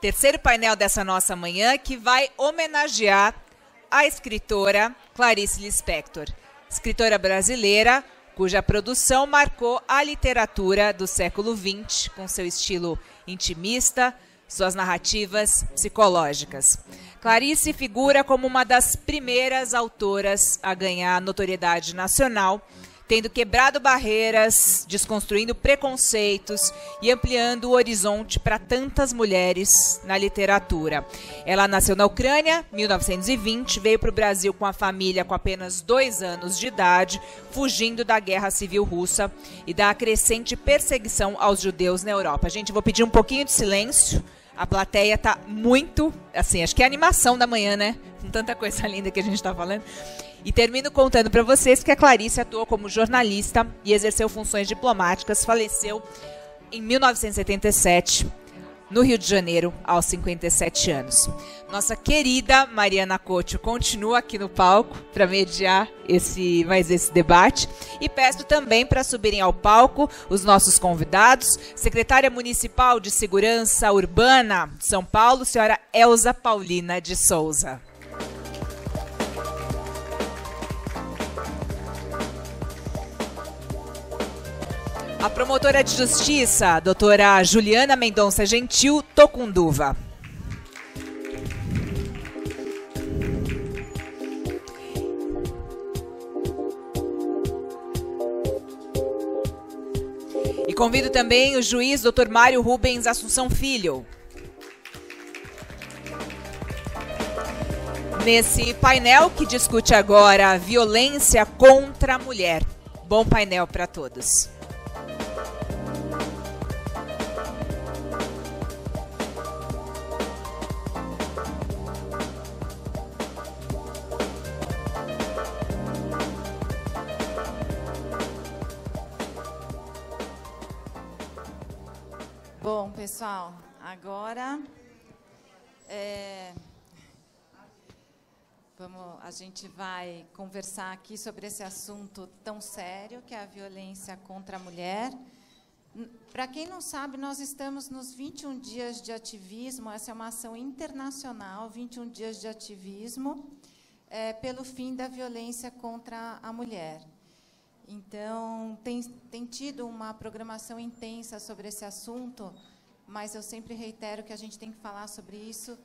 terceiro painel dessa nossa manhã, que vai homenagear a escritora Clarice Lispector, escritora brasileira cuja produção marcou a literatura do século XX com seu estilo intimista, suas narrativas psicológicas. Clarice figura como uma das primeiras autoras a ganhar notoriedade nacional tendo quebrado barreiras, desconstruindo preconceitos e ampliando o horizonte para tantas mulheres na literatura. Ela nasceu na Ucrânia, 1920, veio para o Brasil com a família com apenas dois anos de idade, fugindo da guerra civil russa e da crescente perseguição aos judeus na Europa. Gente, vou pedir um pouquinho de silêncio. A plateia está muito, assim, acho que é a animação da manhã, né? Com tanta coisa linda que a gente está falando. E termino contando para vocês que a Clarice atuou como jornalista e exerceu funções diplomáticas, faleceu em 1977 no Rio de Janeiro, aos 57 anos. Nossa querida Mariana Couto continua aqui no palco para mediar esse mais esse debate e peço também para subirem ao palco os nossos convidados, secretária municipal de Segurança Urbana de São Paulo, senhora Elza Paulina de Souza. A promotora de justiça, doutora Juliana Mendonça Gentil Tocunduva. E convido também o juiz doutor Mário Rubens Assunção Filho. Nesse painel que discute agora violência contra a mulher. Bom painel para todos. A gente vai conversar aqui sobre esse assunto tão sério que é a violência contra a mulher. Para quem não sabe, nós estamos nos 21 dias de ativismo. Essa é uma ação internacional, 21 dias de ativismo é, pelo fim da violência contra a mulher. Então, tem, tem tido uma programação intensa sobre esse assunto, mas eu sempre reitero que a gente tem que falar sobre isso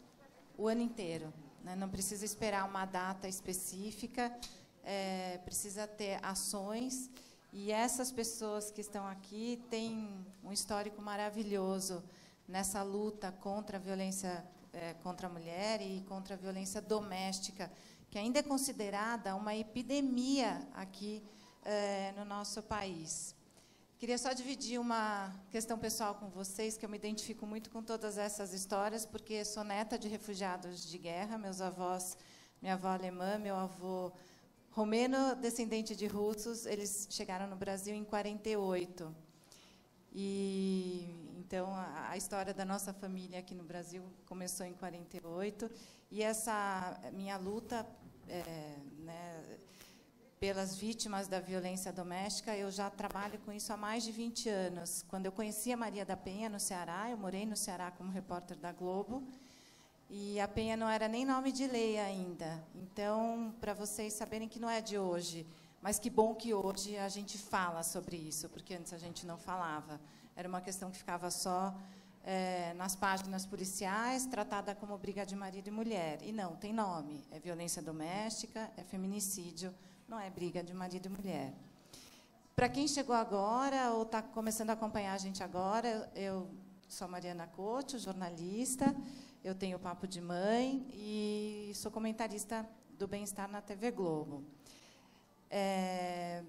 o ano inteiro. Né? Não precisa esperar uma data específica, é, precisa ter ações. E essas pessoas que estão aqui têm um histórico maravilhoso nessa luta contra a violência é, contra a mulher e contra a violência doméstica, que ainda é considerada uma epidemia aqui é, no nosso país. Queria só dividir uma questão pessoal com vocês, que eu me identifico muito com todas essas histórias, porque sou neta de refugiados de guerra, meus avós, minha avó alemã, meu avô romeno, descendente de russos, eles chegaram no Brasil em 48. E então a, a história da nossa família aqui no Brasil começou em 48 e essa minha luta é, né, pelas vítimas da violência doméstica, eu já trabalho com isso há mais de 20 anos. Quando eu conheci a Maria da Penha no Ceará, eu morei no Ceará como repórter da Globo, e a Penha não era nem nome de lei ainda. Então, para vocês saberem que não é de hoje, mas que bom que hoje a gente fala sobre isso, porque antes a gente não falava. Era uma questão que ficava só é, nas páginas policiais, tratada como briga de marido e mulher. E não, tem nome. É violência doméstica, é feminicídio, não é briga de marido e mulher. Para quem chegou agora ou está começando a acompanhar a gente agora, eu sou Mariana Couto, jornalista, eu tenho Papo de Mãe e sou comentarista do Bem-Estar na TV Globo. É,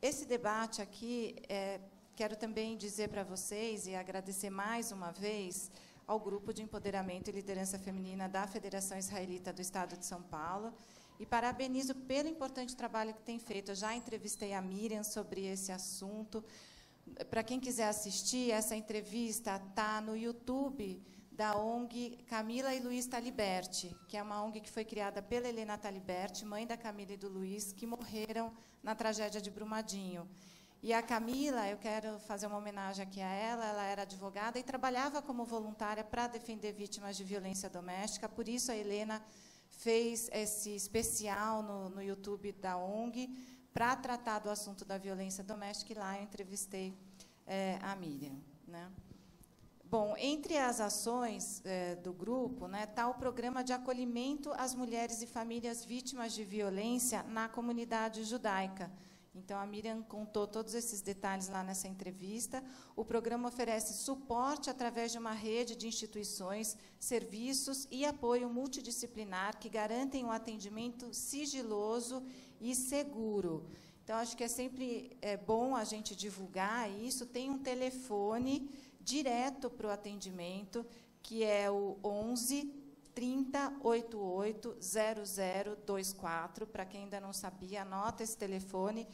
esse debate aqui, é, quero também dizer para vocês e agradecer mais uma vez ao Grupo de Empoderamento e Liderança Feminina da Federação Israelita do Estado de São Paulo, e parabenizo pelo importante trabalho que tem feito. Eu já entrevistei a Miriam sobre esse assunto. Para quem quiser assistir, essa entrevista está no YouTube da ONG Camila e Luiz Taliberti, que é uma ONG que foi criada pela Helena Taliberti, mãe da Camila e do Luiz, que morreram na tragédia de Brumadinho. E a Camila, eu quero fazer uma homenagem aqui a ela, ela era advogada e trabalhava como voluntária para defender vítimas de violência doméstica, por isso a Helena fez esse especial no, no YouTube da ONG para tratar do assunto da violência doméstica, e lá eu entrevistei é, a Miriam. Né? Bom, entre as ações é, do grupo está né, tá o programa de acolhimento às mulheres e famílias vítimas de violência na comunidade judaica, então, a Miriam contou todos esses detalhes lá nessa entrevista. O programa oferece suporte através de uma rede de instituições, serviços e apoio multidisciplinar que garantem um atendimento sigiloso e seguro. Então, acho que é sempre é, bom a gente divulgar isso. Tem um telefone direto para o atendimento, que é o 11 3088 0024. Para quem ainda não sabia, anota esse telefone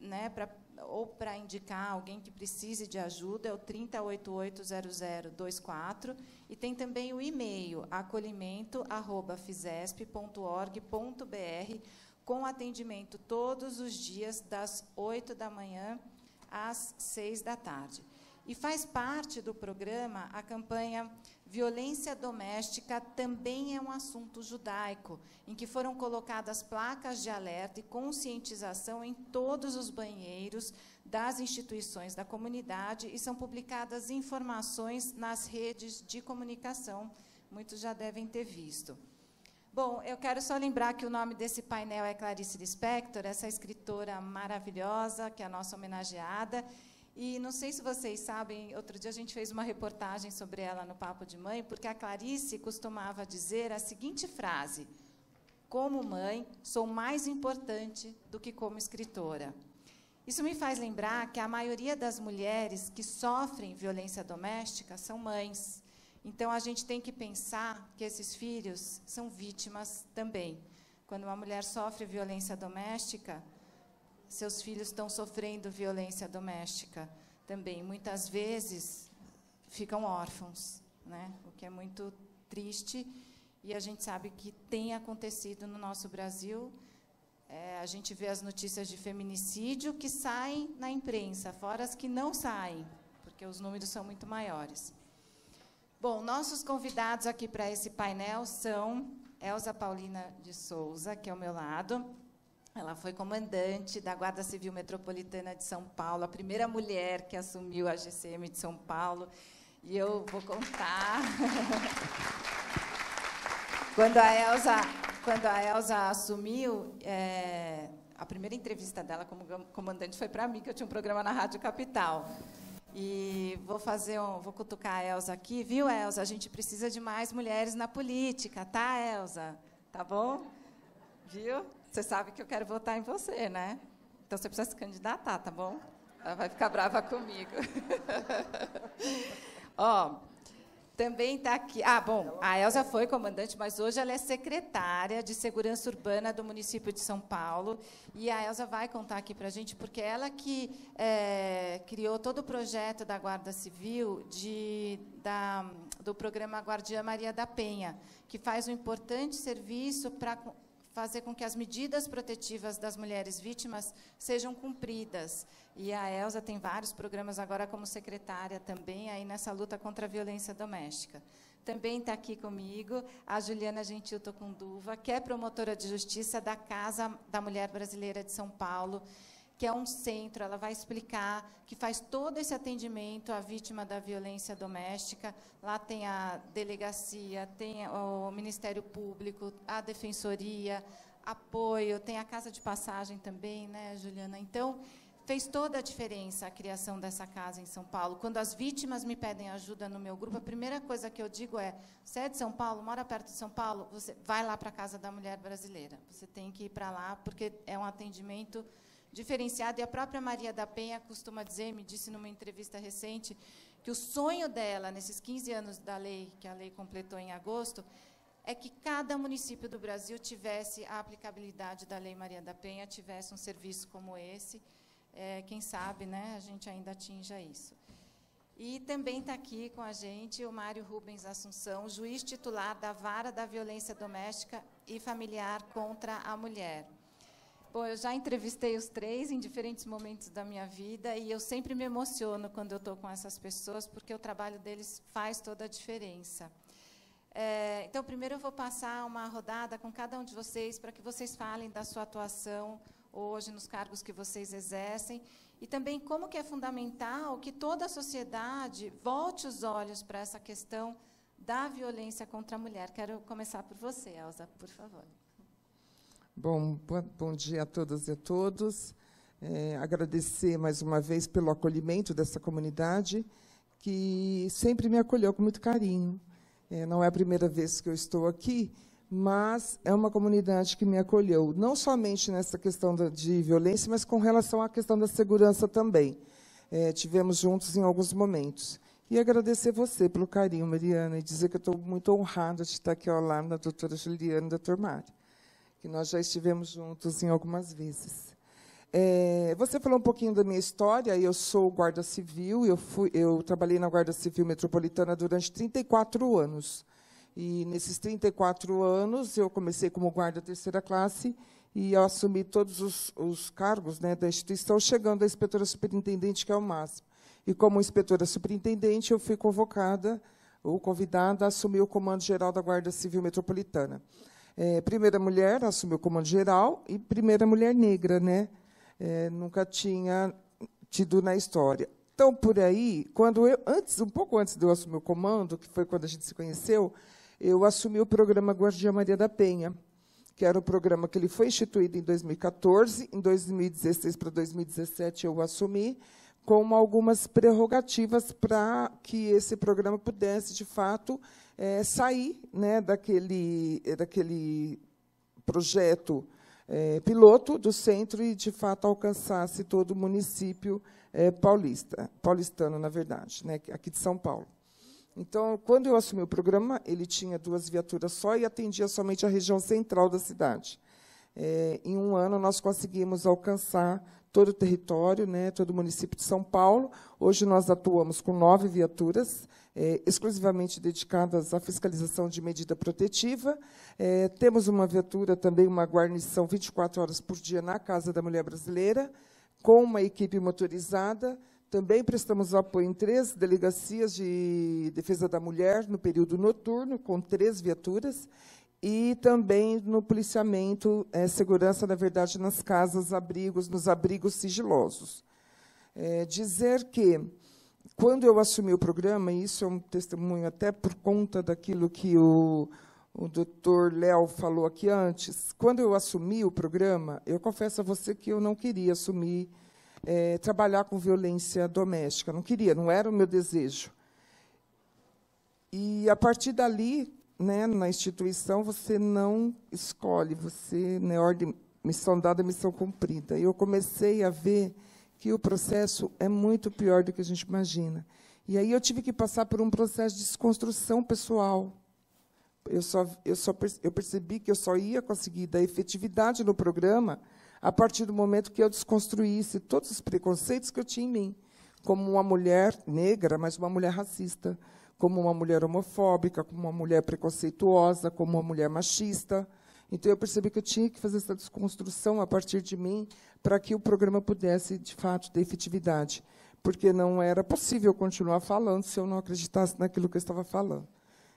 né, pra, ou para indicar alguém que precise de ajuda, é o 30880024. E tem também o e-mail, acolhimento.fisesp.org.br, com atendimento todos os dias, das 8 da manhã às 6 da tarde. E faz parte do programa a campanha Violência doméstica também é um assunto judaico, em que foram colocadas placas de alerta e conscientização em todos os banheiros das instituições da comunidade e são publicadas informações nas redes de comunicação. Muitos já devem ter visto. Bom, eu quero só lembrar que o nome desse painel é Clarice Lispector, essa escritora maravilhosa, que é a nossa homenageada, e não sei se vocês sabem, outro dia a gente fez uma reportagem sobre ela no Papo de Mãe, porque a Clarice costumava dizer a seguinte frase: Como mãe, sou mais importante do que como escritora. Isso me faz lembrar que a maioria das mulheres que sofrem violência doméstica são mães. Então a gente tem que pensar que esses filhos são vítimas também. Quando uma mulher sofre violência doméstica, seus filhos estão sofrendo violência doméstica também. Muitas vezes ficam órfãos, né? o que é muito triste. E a gente sabe que tem acontecido no nosso Brasil. É, a gente vê as notícias de feminicídio que saem na imprensa, fora as que não saem, porque os números são muito maiores. Bom, nossos convidados aqui para esse painel são Elza Paulina de Souza, que é ao meu lado, ela foi comandante da Guarda Civil Metropolitana de São Paulo, a primeira mulher que assumiu a GCM de São Paulo. E eu vou contar. quando a Elsa, quando a Elsa assumiu, é, a primeira entrevista dela como comandante foi para mim, que eu tinha um programa na Rádio Capital. E vou fazer um, vou cutucar a Elsa aqui, viu, Elsa? A gente precisa de mais mulheres na política, tá, Elsa? Tá bom? Viu? Você sabe que eu quero votar em você, né? Então você precisa se candidatar, tá bom? Ela vai ficar brava comigo. Ó, também está aqui. Ah, bom, a Elza foi comandante, mas hoje ela é secretária de Segurança Urbana do município de São Paulo. E a Elza vai contar aqui para a gente, porque ela que é, criou todo o projeto da Guarda Civil de, da, do programa Guardiã Maria da Penha, que faz um importante serviço para fazer com que as medidas protetivas das mulheres vítimas sejam cumpridas. E a Elsa tem vários programas agora como secretária também aí nessa luta contra a violência doméstica. Também está aqui comigo a Juliana Gentil Tocunduva, que é promotora de justiça da Casa da Mulher Brasileira de São Paulo, que é um centro, ela vai explicar, que faz todo esse atendimento à vítima da violência doméstica. Lá tem a delegacia, tem o Ministério Público, a Defensoria, apoio, tem a Casa de Passagem também, né, Juliana? Então, fez toda a diferença a criação dessa casa em São Paulo. Quando as vítimas me pedem ajuda no meu grupo, a primeira coisa que eu digo é: você é de São Paulo, mora perto de São Paulo, você vai lá para a Casa da Mulher Brasileira. Você tem que ir para lá, porque é um atendimento diferenciado. E a própria Maria da Penha costuma dizer, me disse numa entrevista recente, que o sonho dela, nesses 15 anos da lei, que a lei completou em agosto, é que cada município do Brasil tivesse a aplicabilidade da Lei Maria da Penha, tivesse um serviço como esse. É, quem sabe né, a gente ainda atinja isso. E também está aqui com a gente o Mário Rubens Assunção, juiz titular da Vara da Violência Doméstica e Familiar contra a Mulher. Bom, eu já entrevistei os três em diferentes momentos da minha vida e eu sempre me emociono quando eu estou com essas pessoas, porque o trabalho deles faz toda a diferença. É, então, primeiro eu vou passar uma rodada com cada um de vocês para que vocês falem da sua atuação hoje nos cargos que vocês exercem e também como que é fundamental que toda a sociedade volte os olhos para essa questão da violência contra a mulher. Quero começar por você, Elza, por favor. Bom, bom dia a todas e a todos. É, agradecer mais uma vez pelo acolhimento dessa comunidade, que sempre me acolheu com muito carinho. É, não é a primeira vez que eu estou aqui, mas é uma comunidade que me acolheu, não somente nessa questão da, de violência, mas com relação à questão da segurança também. É, tivemos juntos em alguns momentos. E agradecer você pelo carinho, Mariana, e dizer que estou muito honrada de estar aqui ao lado da doutora Juliana e da doutor Mário, que nós já estivemos juntos em algumas vezes. É, você falou um pouquinho da minha história. Eu sou guarda civil. Eu, fui, eu trabalhei na Guarda Civil Metropolitana durante 34 anos. E nesses 34 anos, eu comecei como guarda terceira classe e eu assumi todos os, os cargos né, da instituição, chegando à inspetora superintendente, que é o máximo. E como inspetora superintendente, eu fui convocada ou convidada a assumir o comando geral da Guarda Civil Metropolitana. É, primeira mulher assumiu o comando geral e primeira mulher negra, né? é, nunca tinha tido na história. Então, por aí, quando eu, antes, um pouco antes de eu assumir o comando, que foi quando a gente se conheceu, eu assumi o programa Guardia Maria da Penha, que era um programa que ele foi instituído em 2014, em 2016 para 2017 eu assumi, com algumas prerrogativas para que esse programa pudesse, de fato, é, sair né, daquele, daquele projeto é, piloto do centro e, de fato, alcançasse todo o município é, paulista, paulistano, na verdade, né, aqui de São Paulo. Então, quando eu assumi o programa, ele tinha duas viaturas só e atendia somente a região central da cidade. É, em um ano, nós conseguimos alcançar todo o território, né, todo o município de São Paulo. Hoje, nós atuamos com nove viaturas, é, exclusivamente dedicadas à fiscalização de medida protetiva. É, temos uma viatura, também uma guarnição 24 horas por dia na Casa da Mulher Brasileira, com uma equipe motorizada. Também prestamos apoio em três delegacias de defesa da mulher no período noturno, com três viaturas, e também no policiamento, é, segurança, na verdade, nas casas, abrigos, nos abrigos sigilosos. É, dizer que quando eu assumi o programa, e isso é um testemunho até por conta daquilo que o, o doutor Léo falou aqui antes, quando eu assumi o programa, eu confesso a você que eu não queria assumir, é, trabalhar com violência doméstica, não queria, não era o meu desejo. E, a partir dali, né, na instituição, você não escolhe, você, né, ordem, missão dada, missão cumprida. E eu comecei a ver que o processo é muito pior do que a gente imagina. E aí eu tive que passar por um processo de desconstrução pessoal. Eu só, eu só eu percebi que eu só ia conseguir dar efetividade no programa a partir do momento que eu desconstruísse todos os preconceitos que eu tinha em mim, como uma mulher negra, mas uma mulher racista, como uma mulher homofóbica, como uma mulher preconceituosa, como uma mulher machista. Então eu percebi que eu tinha que fazer essa desconstrução a partir de mim para que o programa pudesse, de fato, ter efetividade, porque não era possível continuar falando se eu não acreditasse naquilo que eu estava falando.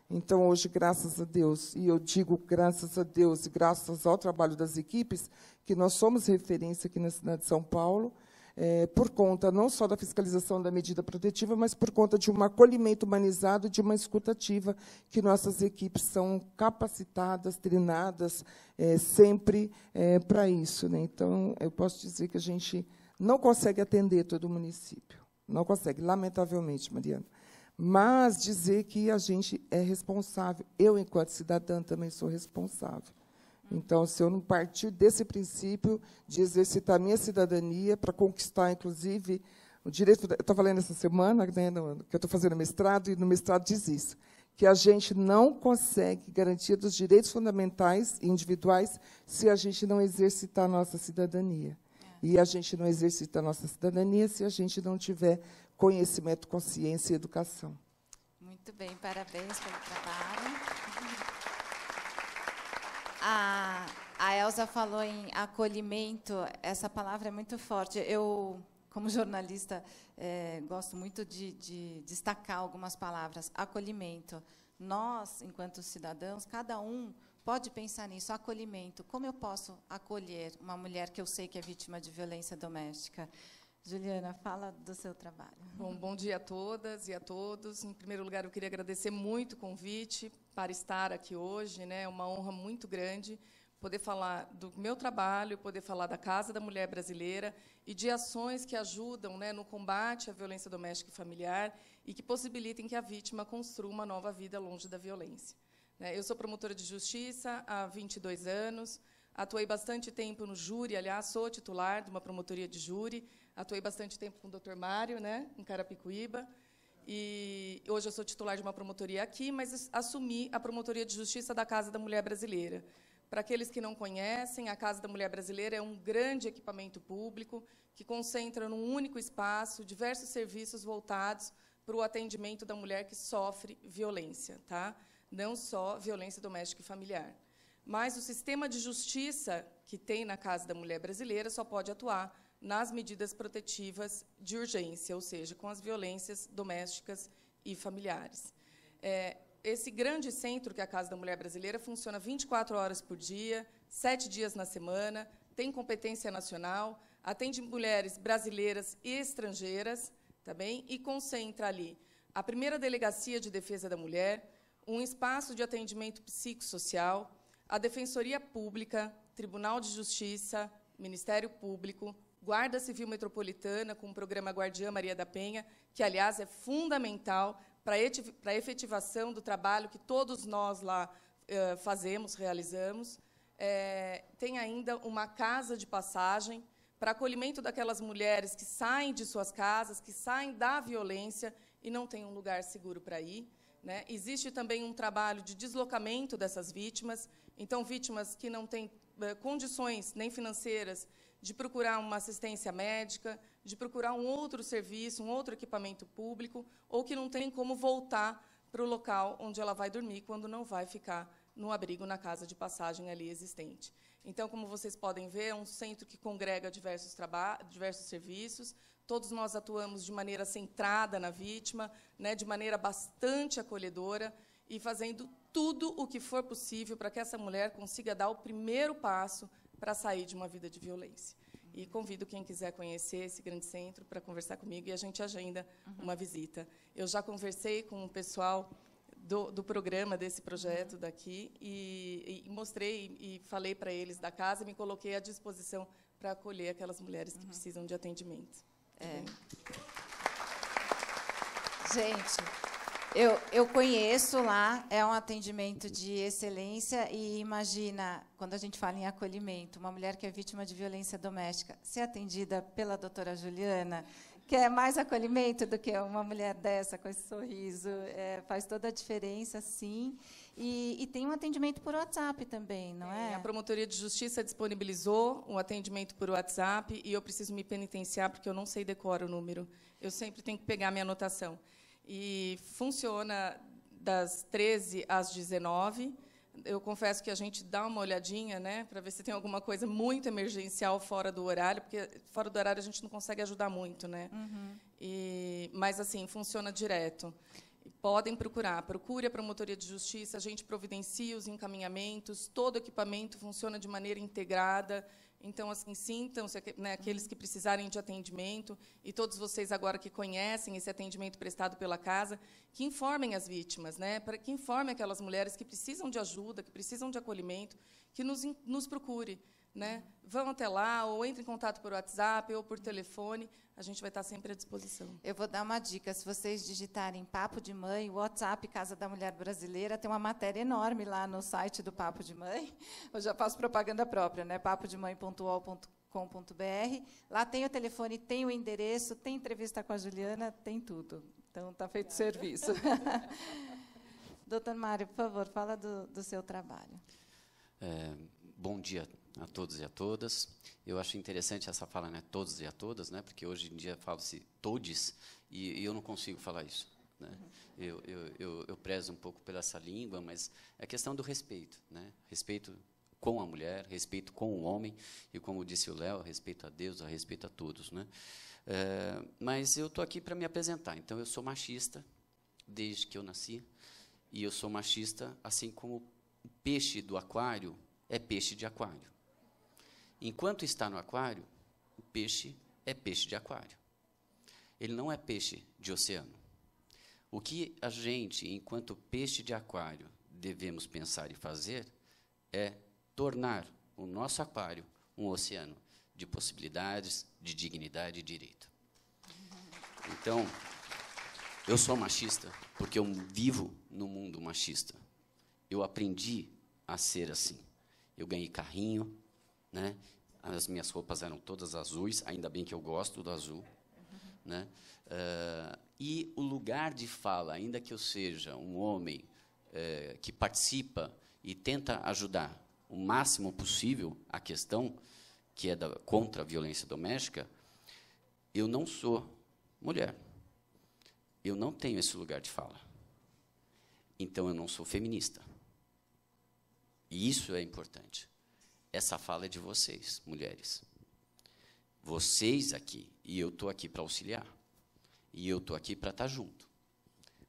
Então, hoje, graças a Deus, e eu digo graças a Deus e graças ao trabalho das equipes, que nós somos referência aqui na cidade de São Paulo, é, por conta não só da fiscalização da medida protetiva, mas por conta de um acolhimento humanizado, de uma escutativa, que nossas equipes são capacitadas, treinadas é, sempre é, para isso. Né? Então, eu posso dizer que a gente não consegue atender todo o município. Não consegue, lamentavelmente, Mariana. Mas dizer que a gente é responsável. Eu, enquanto cidadã, também sou responsável. Então, se eu não partir desse princípio de exercitar minha cidadania para conquistar, inclusive, o direito. Eu estava lendo essa semana, né, no, que eu estou fazendo mestrado, e no mestrado diz isso, que a gente não consegue garantia dos direitos fundamentais e individuais se a gente não exercitar a nossa cidadania. É. E a gente não exercita a nossa cidadania se a gente não tiver conhecimento, consciência e educação. Muito bem, parabéns pelo trabalho. A, a Elsa falou em acolhimento. Essa palavra é muito forte. Eu, como jornalista, é, gosto muito de, de destacar algumas palavras. Acolhimento. Nós, enquanto cidadãos, cada um pode pensar nisso, acolhimento. Como eu posso acolher uma mulher que eu sei que é vítima de violência doméstica? Juliana, fala do seu trabalho. Bom, bom dia a todas e a todos. Em primeiro lugar, eu queria agradecer muito o convite para estar aqui hoje. Né? É uma honra muito grande poder falar do meu trabalho, poder falar da Casa da Mulher Brasileira e de ações que ajudam né, no combate à violência doméstica e familiar e que possibilitem que a vítima construa uma nova vida longe da violência. Né? Eu sou promotora de justiça há 22 anos, atuei bastante tempo no júri, aliás, sou titular de uma promotoria de júri, atuei bastante tempo com o doutor Mário, né, em Carapicuíba, e hoje eu sou titular de uma promotoria aqui, mas assumi a promotoria de justiça da Casa da Mulher Brasileira. Para aqueles que não conhecem, a Casa da Mulher Brasileira é um grande equipamento público que concentra num único espaço diversos serviços voltados para o atendimento da mulher que sofre violência. Tá? não só violência doméstica e familiar. Mas o sistema de justiça que tem na Casa da Mulher Brasileira só pode atuar nas medidas protetivas de urgência, ou seja, com as violências domésticas e familiares. É, esse grande centro, que é a Casa da Mulher Brasileira, funciona 24 horas por dia, sete dias na semana, tem competência nacional, atende mulheres brasileiras e estrangeiras, tá bem? e concentra ali a primeira delegacia de defesa da mulher, um espaço de atendimento psicossocial, a Defensoria Pública, Tribunal de Justiça, Ministério Público, Guarda Civil Metropolitana, com o programa Guardiã Maria da Penha, que, aliás, é fundamental para a efetivação do trabalho que todos nós lá uh, fazemos, realizamos. É, tem ainda uma casa de passagem para acolhimento daquelas mulheres que saem de suas casas, que saem da violência e não têm um lugar seguro para ir. Né? Existe também um trabalho de deslocamento dessas vítimas, então, vítimas que não têm eh, condições nem financeiras de procurar uma assistência médica, de procurar um outro serviço, um outro equipamento público, ou que não têm como voltar para o local onde ela vai dormir quando não vai ficar no abrigo na casa de passagem ali existente. Então, como vocês podem ver, é um centro que congrega diversos, diversos serviços, Todos nós atuamos de maneira centrada na vítima, né, de maneira bastante acolhedora e fazendo tudo o que for possível para que essa mulher consiga dar o primeiro passo para sair de uma vida de violência. E convido quem quiser conhecer esse grande centro para conversar comigo e a gente agenda uhum. uma visita. Eu já conversei com o pessoal do, do programa, desse projeto uhum. daqui, e, e mostrei e falei para eles da casa e me coloquei à disposição para acolher aquelas mulheres que uhum. precisam de atendimento. É. Gente, eu, eu conheço lá, é um atendimento de excelência e imagina, quando a gente fala em acolhimento, uma mulher que é vítima de violência doméstica, ser atendida pela doutora Juliana, que é mais acolhimento do que uma mulher dessa, com esse sorriso, é, faz toda a diferença, sim. E, e, tem um atendimento por WhatsApp também, não é? é? A Promotoria de Justiça disponibilizou um atendimento por WhatsApp e eu preciso me penitenciar porque eu não sei decorar o número. Eu sempre tenho que pegar minha anotação. E funciona das 13 às 19. Eu confesso que a gente dá uma olhadinha, né, para ver se tem alguma coisa muito emergencial fora do horário, porque fora do horário a gente não consegue ajudar muito, né? Uhum. E, mas assim funciona direto podem procurar. Procure a promotoria de justiça, a gente providencia os encaminhamentos, todo equipamento funciona de maneira integrada. Então, assim, sintam-se né, aqueles que precisarem de atendimento e todos vocês agora que conhecem esse atendimento prestado pela casa, que informem as vítimas, né, para que informem aquelas mulheres que precisam de ajuda, que precisam de acolhimento, que nos, nos procure. Né? Vão até lá, ou entre em contato por WhatsApp ou por telefone, a gente vai estar sempre à disposição. Eu vou dar uma dica: se vocês digitarem Papo de Mãe, WhatsApp Casa da Mulher Brasileira, tem uma matéria enorme lá no site do Papo de Mãe. Eu já faço propaganda própria, né? papodemãe.ol.com.br. Lá tem o telefone, tem o endereço, tem entrevista com a Juliana, tem tudo. Então, está feito o serviço. Doutor Mário, por favor, fala do, do seu trabalho. É, bom dia a todos e a todas. Eu acho interessante essa fala, né, todos e a todas, né, porque hoje em dia fala-se todes e, e, eu não consigo falar isso. Né? Uhum. Eu, eu, eu, eu, prezo um pouco pela essa língua, mas é questão do respeito, né? respeito com a mulher, respeito com o homem, e como disse o Léo, respeito a Deus, a respeito a todos. Né? É, mas eu estou aqui para me apresentar. Então, eu sou machista desde que eu nasci, e eu sou machista assim como o peixe do aquário é peixe de aquário. Enquanto está no aquário, o peixe é peixe de aquário. Ele não é peixe de oceano. O que a gente, enquanto peixe de aquário, devemos pensar e fazer é tornar o nosso aquário um oceano de possibilidades, de dignidade e direito. Então, eu sou machista porque eu vivo no mundo machista. Eu aprendi a ser assim. Eu ganhei carrinho, né? As minhas roupas eram todas azuis, ainda bem que eu gosto do azul, né? Uh, e o lugar de fala, ainda que eu seja um homem uh, que participa e tenta ajudar o máximo possível a questão que é da, contra a violência doméstica, eu não sou mulher. Eu não tenho esse lugar de fala. Então eu não sou feminista. E isso é importante. Essa fala é de vocês, mulheres. Vocês aqui, e eu estou aqui para auxiliar. E eu estou aqui para estar tá junto.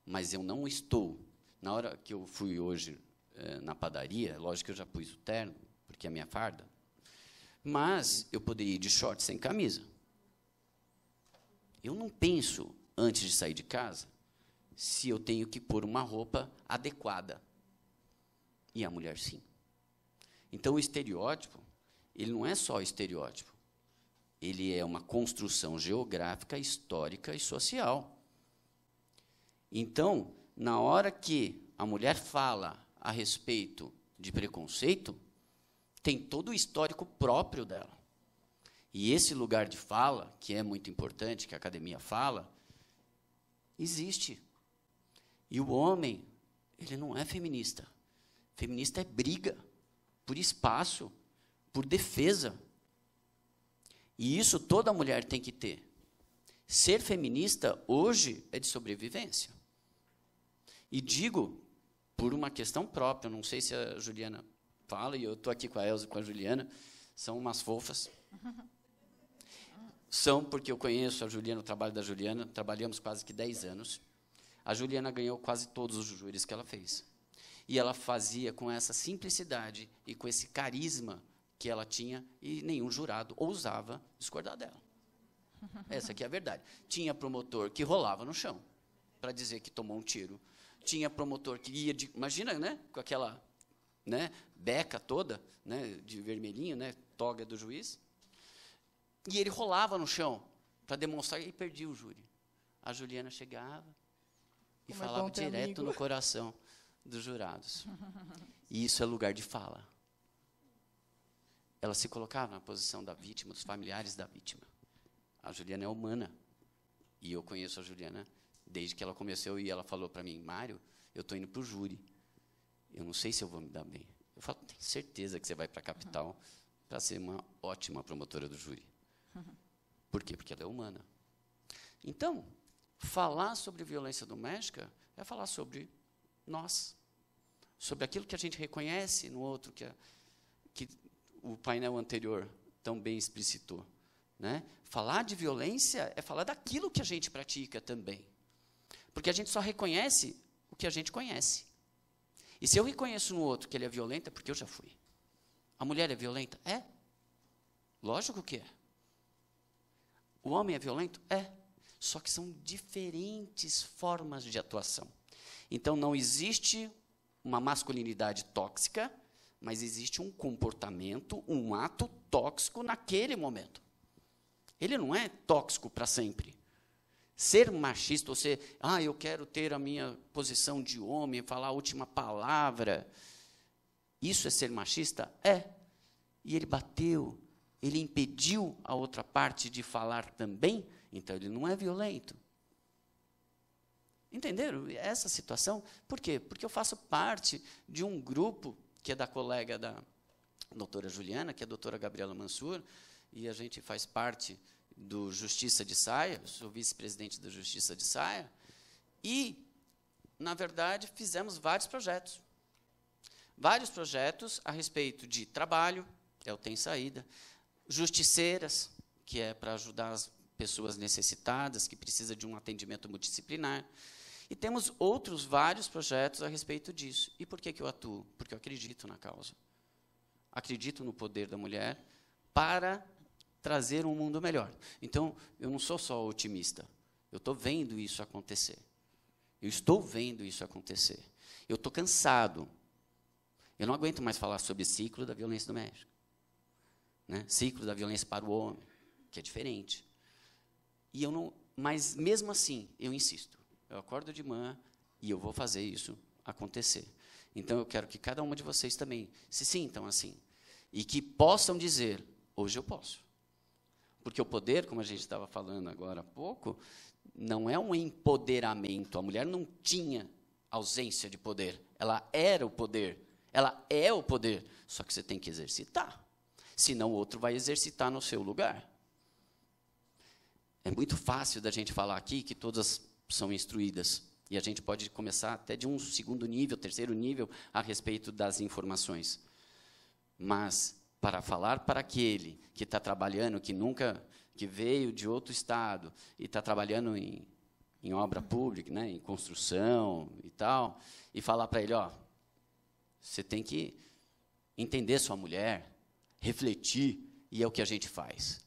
Mas eu não estou. Na hora que eu fui hoje eh, na padaria, lógico que eu já pus o terno, porque é a minha farda. Mas eu poderia ir de short sem camisa. Eu não penso, antes de sair de casa, se eu tenho que pôr uma roupa adequada. E a mulher sim. Então o estereótipo, ele não é só estereótipo. Ele é uma construção geográfica, histórica e social. Então, na hora que a mulher fala a respeito de preconceito, tem todo o histórico próprio dela. E esse lugar de fala, que é muito importante, que a academia fala, existe. E o homem, ele não é feminista. Feminista é briga por espaço, por defesa. E isso toda mulher tem que ter. Ser feminista hoje é de sobrevivência. E digo por uma questão própria, não sei se a Juliana fala, e eu estou aqui com a Elza e com a Juliana, são umas fofas. São porque eu conheço a Juliana, o trabalho da Juliana, trabalhamos quase que 10 anos. A Juliana ganhou quase todos os júris que ela fez. E ela fazia com essa simplicidade e com esse carisma que ela tinha, e nenhum jurado ousava discordar dela. Essa aqui é a verdade. Tinha promotor que rolava no chão para dizer que tomou um tiro. Tinha promotor que ia de, imagina, né, com aquela, né, beca toda, né, de vermelhinho, né, toga do juiz. E ele rolava no chão para demonstrar e perdia o júri. A Juliana chegava e Como falava é direto no coração dos jurados. E isso é lugar de fala. Ela se colocava na posição da vítima, dos familiares da vítima. A Juliana é humana. E eu conheço a Juliana desde que ela começou e ela falou para mim, Mário, eu estou indo para o júri. Eu não sei se eu vou me dar bem. Eu falo, tenho certeza que você vai para a capital para ser uma ótima promotora do júri. Por quê? Porque ela é humana. Então, falar sobre violência doméstica é falar sobre nós, sobre aquilo que a gente reconhece no outro, que, é, que o painel anterior tão bem explicitou. Né? Falar de violência é falar daquilo que a gente pratica também. Porque a gente só reconhece o que a gente conhece. E se eu reconheço no outro que ele é violento, é porque eu já fui. A mulher é violenta? É. Lógico que é. O homem é violento? É. Só que são diferentes formas de atuação. Então não existe uma masculinidade tóxica, mas existe um comportamento, um ato tóxico naquele momento. Ele não é tóxico para sempre. Ser machista, ou ser, ah, eu quero ter a minha posição de homem, falar a última palavra. Isso é ser machista? É. E ele bateu, ele impediu a outra parte de falar também, então ele não é violento. Entenderam essa situação? Por quê? Porque eu faço parte de um grupo que é da colega da doutora Juliana, que é a doutora Gabriela Mansur, e a gente faz parte do Justiça de Saia, sou vice-presidente da Justiça de Saia, e, na verdade, fizemos vários projetos. vários projetos a respeito de trabalho, é o Tem Saída, justiceiras, que é para ajudar as pessoas necessitadas, que precisa de um atendimento multidisciplinar. E temos outros vários projetos a respeito disso. E por que, que eu atuo? Porque eu acredito na causa. Acredito no poder da mulher para trazer um mundo melhor. Então, eu não sou só otimista. Eu estou vendo isso acontecer. Eu estou vendo isso acontecer. Eu estou cansado. Eu não aguento mais falar sobre ciclo da violência doméstica. Né? Ciclo da violência para o homem, que é diferente. E eu não, mas mesmo assim, eu insisto. Eu acordo de manhã e eu vou fazer isso acontecer. Então eu quero que cada uma de vocês também se sintam assim e que possam dizer: hoje eu posso. Porque o poder, como a gente estava falando agora há pouco, não é um empoderamento. A mulher não tinha ausência de poder. Ela era o poder. Ela é o poder. Só que você tem que exercitar. Senão o outro vai exercitar no seu lugar. É muito fácil da gente falar aqui que todas são instruídas. E a gente pode começar até de um segundo nível, terceiro nível, a respeito das informações. Mas, para falar para aquele que está trabalhando, que nunca, que veio de outro estado e está trabalhando em, em obra pública, né, em construção e tal, e falar para ele, ó, você tem que entender sua mulher, refletir, e é o que a gente faz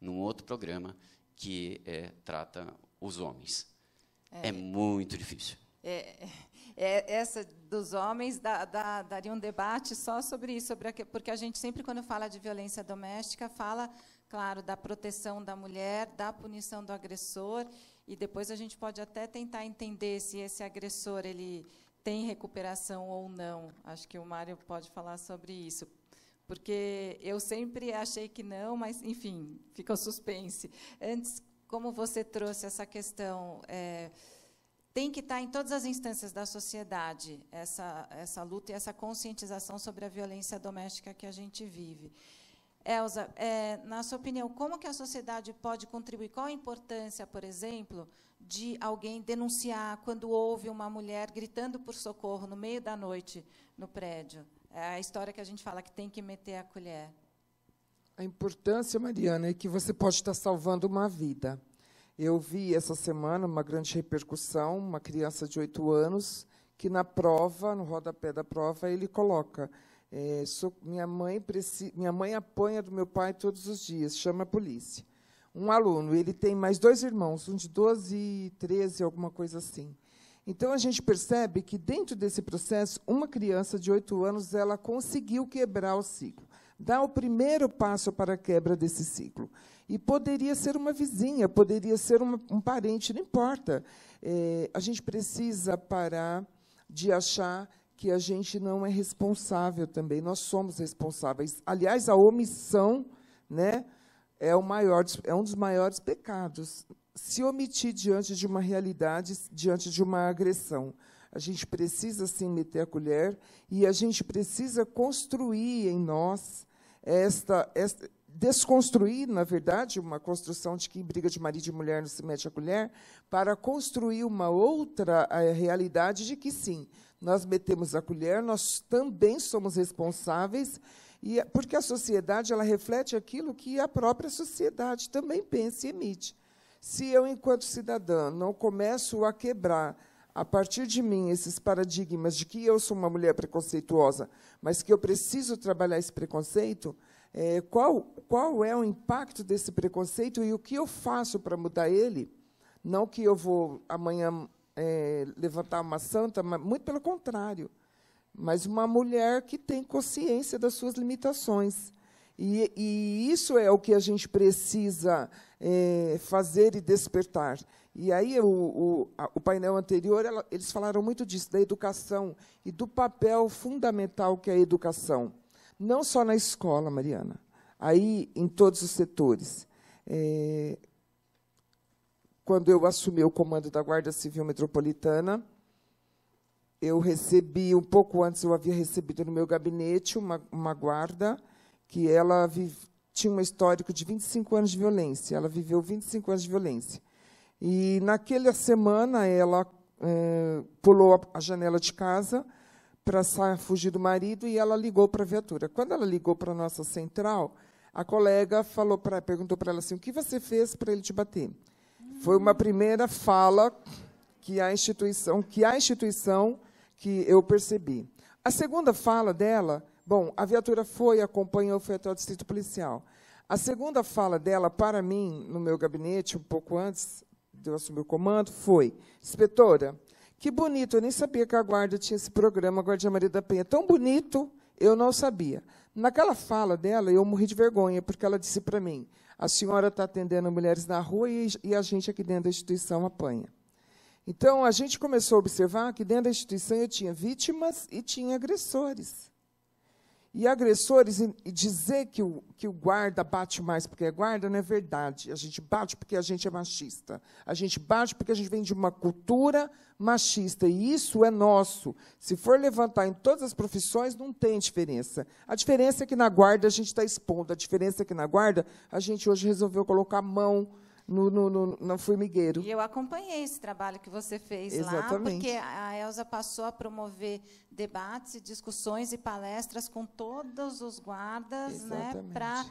num outro programa que é, trata os homens. É, é muito difícil. É, é, essa dos homens dá, dá, daria um debate só sobre isso, sobre a, porque a gente sempre, quando fala de violência doméstica, fala, claro, da proteção da mulher, da punição do agressor, e depois a gente pode até tentar entender se esse agressor ele tem recuperação ou não. Acho que o Mário pode falar sobre isso. Porque eu sempre achei que não, mas, enfim, fica o suspense. Antes, como você trouxe essa questão, é, tem que estar em todas as instâncias da sociedade essa, essa luta e essa conscientização sobre a violência doméstica que a gente vive. Elza, é, na sua opinião, como que a sociedade pode contribuir? Qual a importância, por exemplo, de alguém denunciar quando houve uma mulher gritando por socorro no meio da noite no prédio? É a história que a gente fala que tem que meter a colher. A importância, Mariana, é que você pode estar salvando uma vida. Eu vi essa semana uma grande repercussão, uma criança de oito anos, que na prova, no rodapé da prova, ele coloca é, sou, minha, mãe minha mãe apanha do meu pai todos os dias, chama a polícia. Um aluno, ele tem mais dois irmãos, um de 12 e 13, alguma coisa assim. Então, a gente percebe que, dentro desse processo, uma criança de oito anos ela conseguiu quebrar o ciclo, dar o primeiro passo para a quebra desse ciclo. E poderia ser uma vizinha, poderia ser uma, um parente, não importa. É, a gente precisa parar de achar que a gente não é responsável também. Nós somos responsáveis. Aliás, a omissão, né, é o maior, é um dos maiores pecados. Se omitir diante de uma realidade, diante de uma agressão, a gente precisa sim meter a colher e a gente precisa construir em nós esta, esta desconstruir, na verdade, uma construção de que briga de marido e mulher não se mete a colher, para construir uma outra realidade de que sim, nós metemos a colher, nós também somos responsáveis, e é, porque a sociedade ela reflete aquilo que a própria sociedade também pensa e emite. Se eu, enquanto cidadã, não começo a quebrar a partir de mim esses paradigmas de que eu sou uma mulher preconceituosa, mas que eu preciso trabalhar esse preconceito, é, qual, qual é o impacto desse preconceito e o que eu faço para mudar ele? Não que eu vou amanhã é, levantar uma santa, mas muito pelo contrário. Mas uma mulher que tem consciência das suas limitações. E, e isso é o que a gente precisa é, fazer e despertar. E aí, o, o, a, o painel anterior, ela, eles falaram muito disso, da educação e do papel fundamental que é a educação. Não só na escola, Mariana, aí em todos os setores. É, quando eu assumi o comando da Guarda Civil Metropolitana, eu recebi, um pouco antes, eu havia recebido no meu gabinete uma, uma guarda que ela vive, tinha um histórico de 25 anos de violência. Ela viveu 25 anos de violência. E, naquela semana, ela é, pulou a, janela de casa para fugir do marido e ela ligou para a viatura. Quando ela ligou para a nossa central, a colega falou pra, perguntou para ela assim: o que você fez para ele te bater? Foi uma primeira fala que a instituição, que a instituição que eu percebi. A segunda fala dela, bom, a viatura foi, acompanhou, foi até o distrito policial. A segunda fala dela para mim, no meu gabinete, um pouco antes de eu assumir o comando, foi: inspetora, que bonito, eu nem sabia que a guarda tinha esse programa, a Guardia Maria da Penha. Tão bonito, eu não sabia. Naquela fala dela, eu morri de vergonha, porque ela disse para mim: a senhora está atendendo mulheres na rua e, e a gente aqui dentro da instituição apanha. Então, a gente começou a observar que dentro da instituição eu tinha vítimas e tinha agressores. E agressores, e dizer que o, que o guarda bate mais porque é guarda não é verdade. A gente bate porque a gente é machista. A gente bate porque a gente vem de uma cultura machista. E isso é nosso. Se for levantar em todas as profissões, não tem diferença. A diferença é que na guarda a gente está expondo. A diferença é que na guarda a gente hoje resolveu colocar a mão no, no, no, no, formigueiro. E eu acompanhei esse trabalho que você fez Exatamente. lá, porque a Elza passou a promover debates, discussões e palestras com todos os guardas, né, para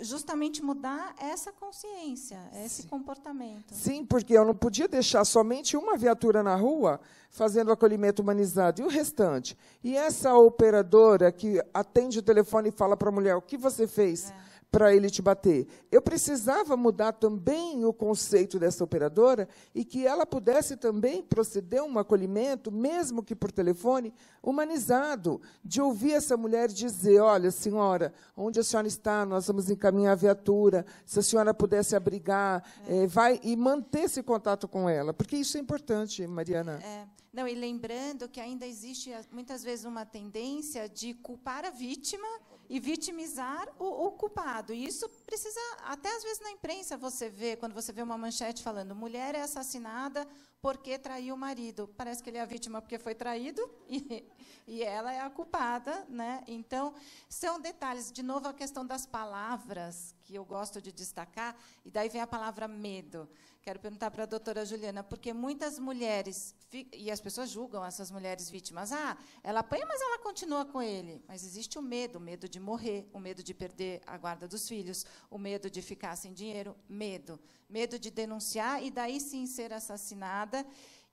justamente mudar essa consciência, esse Sim. comportamento. Sim, porque eu não podia deixar somente uma viatura na rua fazendo acolhimento humanizado e o restante. E essa operadora que atende o telefone e fala para a mulher o que você fez. É para ele te bater. Eu precisava mudar também o conceito dessa operadora e que ela pudesse também proceder um acolhimento, mesmo que por telefone, humanizado, de ouvir essa mulher dizer: Olha, senhora, onde a senhora está? Nós vamos encaminhar a viatura. Se a senhora pudesse abrigar, é. É, vai e manter esse contato com ela, porque isso é importante, Mariana. É. Não, e lembrando que ainda existe muitas vezes uma tendência de culpar a vítima e vitimizar o, o, culpado. E isso precisa, até às vezes na imprensa você vê, quando você vê uma manchete falando mulher é assassinada porque traiu o marido. Parece que ele é a vítima porque foi traído e, e ela é a culpada. Né? Então, são detalhes. De novo, a questão das palavras, que eu gosto de destacar, e daí vem a palavra medo. Quero perguntar para a doutora Juliana, porque muitas mulheres, e as pessoas julgam essas mulheres vítimas, ah, ela apanha, mas ela continua com ele. Mas existe o medo, o medo de morrer, o medo de perder a guarda dos filhos, o medo de ficar sem dinheiro, medo. Medo de denunciar e daí sim ser assassinada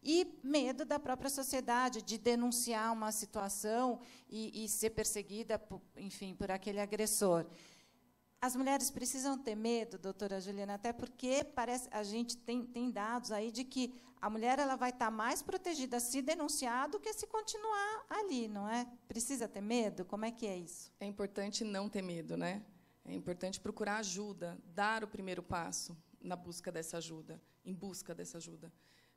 e medo da própria sociedade de denunciar uma situação e, e ser perseguida, por, enfim, por aquele agressor. As mulheres precisam ter medo, doutora Juliana, até porque parece, a gente tem, tem dados aí de que a mulher ela vai estar mais protegida se denunciar do que se continuar ali, não é? Precisa ter medo? Como é que é isso? É importante não ter medo, né? É importante procurar ajuda, dar o primeiro passo na busca dessa ajuda, em busca dessa ajuda.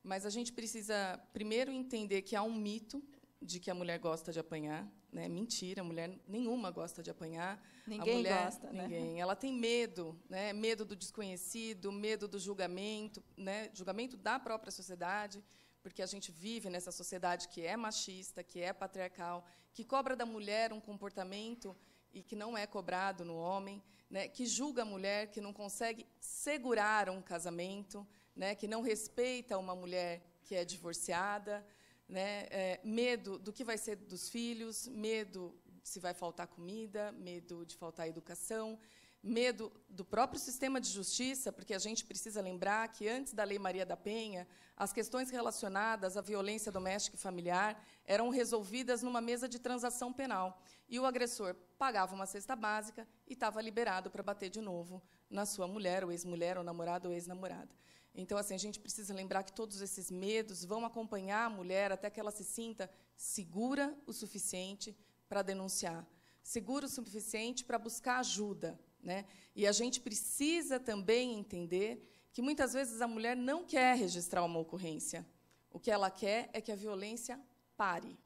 Mas a gente precisa primeiro entender que há um mito de que a mulher gosta de apanhar, né? Mentira, mulher nenhuma gosta de apanhar. Ninguém mulher, gosta, né? Ninguém. Ela tem medo, né? Medo do desconhecido, medo do julgamento, né? Julgamento da própria sociedade, porque a gente vive nessa sociedade que é machista, que é patriarcal, que cobra da mulher um comportamento e que não é cobrado no homem, né? Que julga a mulher, que não consegue segurar um casamento, né? Que não respeita uma mulher que é divorciada né? É, medo do que vai ser dos filhos, medo se vai faltar comida, medo de faltar educação, medo do próprio sistema de justiça, porque a gente precisa lembrar que antes da Lei Maria da Penha, as questões relacionadas à violência doméstica e familiar eram resolvidas numa mesa de transação penal. E o agressor pagava uma cesta básica e estava liberado para bater de novo na sua mulher, ou ex-mulher, ou namorado, ou ex-namorada. Então, assim, a gente precisa lembrar que todos esses medos vão acompanhar a mulher até que ela se sinta segura o suficiente para denunciar, segura o suficiente para buscar ajuda. Né? E a gente precisa também entender que muitas vezes a mulher não quer registrar uma ocorrência. O que ela quer é que a violência pare.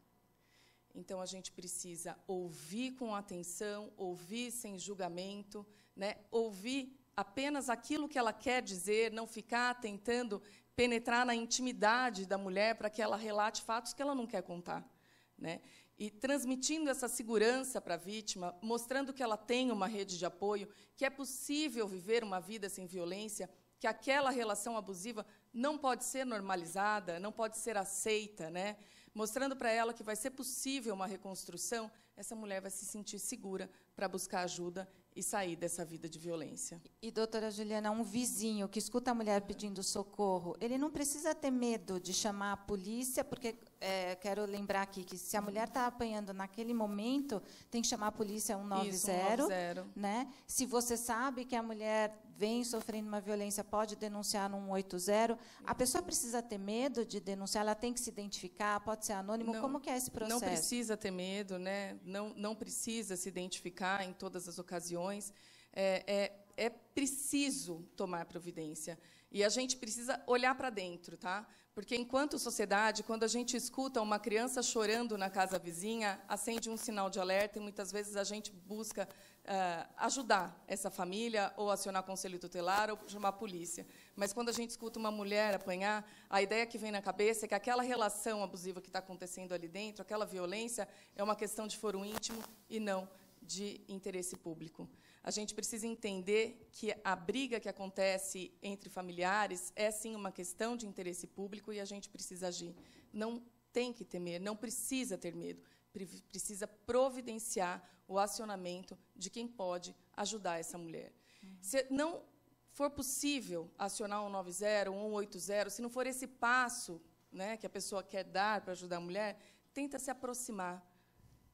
Então a gente precisa ouvir com atenção, ouvir sem julgamento, né? ouvir apenas aquilo que ela quer dizer, não ficar tentando penetrar na intimidade da mulher para que ela relate fatos que ela não quer contar. Né? E transmitindo essa segurança para a vítima, mostrando que ela tem uma rede de apoio, que é possível viver uma vida sem violência, que aquela relação abusiva não pode ser normalizada, não pode ser aceita, né? mostrando para ela que vai ser possível uma reconstrução, essa mulher vai se sentir segura para buscar ajuda e sair dessa vida de violência. E, doutora Juliana, um vizinho que escuta a mulher pedindo socorro, ele não precisa ter medo de chamar a polícia, porque é, quero lembrar aqui que se a mulher está apanhando naquele momento, tem que chamar a polícia 190, Isso, 190. Né? Se você sabe que a mulher vem sofrendo uma violência, pode denunciar no 180. A pessoa precisa ter medo de denunciar, ela tem que se identificar, pode ser anônimo. Não, Como que é esse processo? Não precisa ter medo, né? não, não precisa se identificar em todas as ocasiões. É, é, é preciso tomar providência. E a gente precisa olhar para dentro, tá? Porque, enquanto sociedade, quando a gente escuta uma criança chorando na casa vizinha, acende um sinal de alerta e, muitas vezes, a gente busca uh, ajudar essa família, ou acionar conselho tutelar, ou chamar a polícia. Mas, quando a gente escuta uma mulher apanhar, a ideia que vem na cabeça é que aquela relação abusiva que está acontecendo ali dentro, aquela violência, é uma questão de foro íntimo e não de interesse público. A gente precisa entender que a briga que acontece entre familiares é, sim, uma questão de interesse público e a gente precisa agir. Não tem que temer, não precisa ter medo, precisa providenciar o acionamento de quem pode ajudar essa mulher. Se não for possível acionar um 90, um 180, se não for esse passo né, que a pessoa quer dar para ajudar a mulher, tenta se aproximar,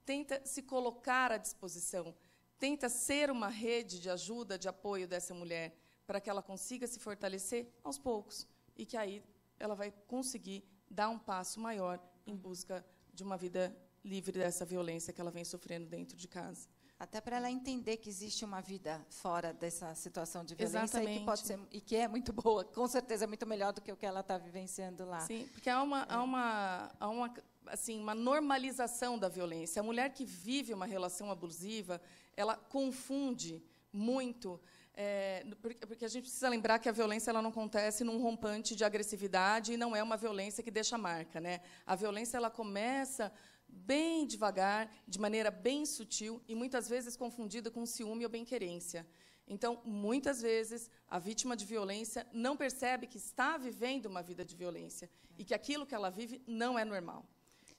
tenta se colocar à disposição tenta ser uma rede de ajuda, de apoio dessa mulher, para que ela consiga se fortalecer aos poucos e que aí ela vai conseguir dar um passo maior em busca de uma vida livre dessa violência que ela vem sofrendo dentro de casa. Até para ela entender que existe uma vida fora dessa situação de violência e que pode ser e que é muito boa, com certeza é muito melhor do que o que ela está vivenciando lá. Sim, porque há uma, é. há uma, há uma assim uma normalização da violência. A mulher que vive uma relação abusiva, ela confunde muito, é, porque a gente precisa lembrar que a violência ela não acontece num rompante de agressividade e não é uma violência que deixa marca. Né? A violência ela começa bem devagar, de maneira bem sutil e muitas vezes confundida com ciúme ou bem-querência. Então, muitas vezes, a vítima de violência não percebe que está vivendo uma vida de violência e que aquilo que ela vive não é normal.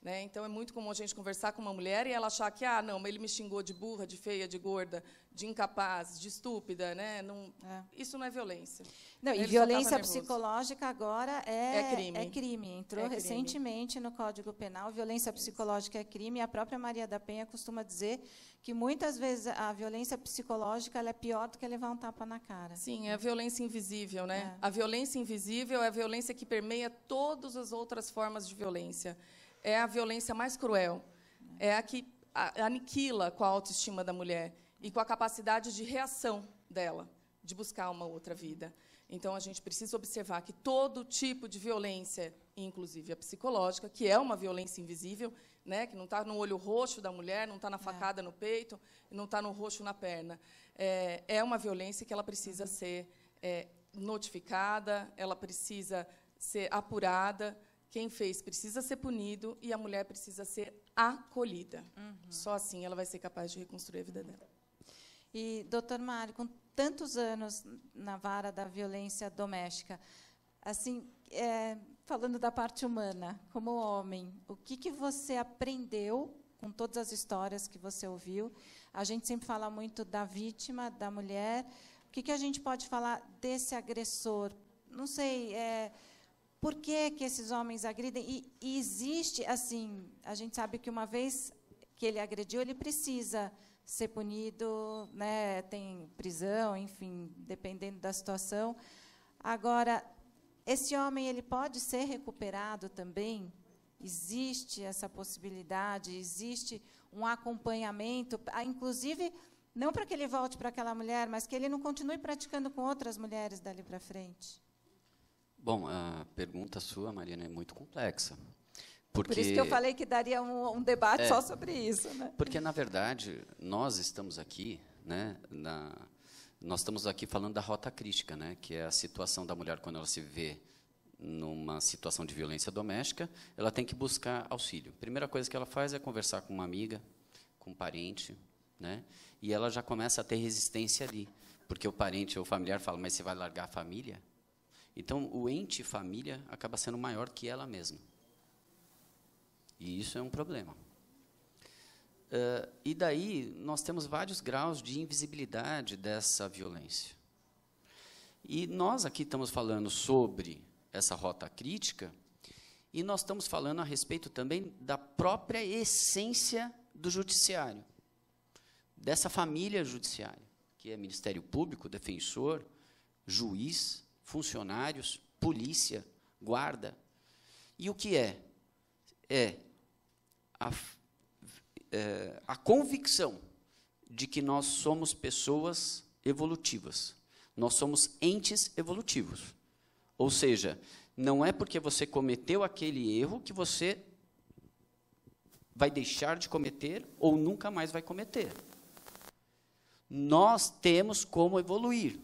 Né? Então, é muito comum a gente conversar com uma mulher e ela achar que, ah, não, ele me xingou de burra, de feia, de gorda, de incapaz, de estúpida. Né? Não, é. Isso não é violência. Não, e violência psicológica agora é, é crime. É crime. Entrou é recentemente crime. no Código Penal, violência psicológica é crime. E a própria Maria da Penha costuma dizer que, muitas vezes, a violência psicológica é pior do que levar um tapa na cara. Sim, é a violência invisível. Né? É. A violência invisível é a violência que permeia todas as outras formas de violência é a violência mais cruel. É a que aniquila com a autoestima da mulher e com a capacidade de reação dela, de buscar uma outra vida. Então, a gente precisa observar que todo tipo de violência, inclusive a psicológica, que é uma violência invisível, né, que não está no olho roxo da mulher, não está na é. facada é. no peito, não está no roxo na perna, é, é, uma violência que ela precisa uhum. ser é, notificada, ela precisa ser apurada, quem fez precisa ser punido e a mulher precisa ser acolhida. Uhum. Só assim ela vai ser capaz de reconstruir a vida dela. E, doutor Mário, com tantos anos na vara da violência doméstica, assim, é, falando da parte humana, como homem, o que, que você aprendeu com todas as histórias que você ouviu? A gente sempre fala muito da vítima, da mulher. O que, que a gente pode falar desse agressor? Não sei, é, por que, que esses homens agridem? E, e, existe, assim, a gente sabe que uma vez que ele agrediu, ele precisa ser punido, né, tem prisão, enfim, dependendo da situação. Agora, esse homem ele pode ser recuperado também? Existe essa possibilidade? Existe um acompanhamento, ah, inclusive não para que ele volte para aquela mulher, mas que ele não continue praticando com outras mulheres dali para frente? Bom, a pergunta sua, Mariana, é muito complexa. Porque, Por isso que eu falei que daria um, um debate é, só sobre isso. Né? Porque, na verdade, nós estamos aqui, né, na, nós estamos aqui falando da rota crítica, né, que é a situação da mulher quando ela se vê numa situação de violência doméstica, ela tem que buscar auxílio. A primeira coisa que ela faz é conversar com uma amiga, com um parente, né, e ela já começa a ter resistência ali, porque o parente ou o familiar fala, mas você vai largar a família? Então, o ente família acaba sendo maior que ela mesma. E isso é um problema. Uh, e daí nós temos vários graus de invisibilidade dessa violência. E nós aqui estamos falando sobre essa rota crítica, e nós estamos falando a respeito também da própria essência do judiciário, dessa família judiciária, que é Ministério Público, defensor, juiz, funcionários, polícia, guarda. E o que é? É a é, a convicção de que nós somos pessoas evolutivas. Nós somos entes evolutivos. Ou seja, não é porque você cometeu aquele erro que você vai deixar de cometer ou nunca mais vai cometer. Nós temos como evoluir.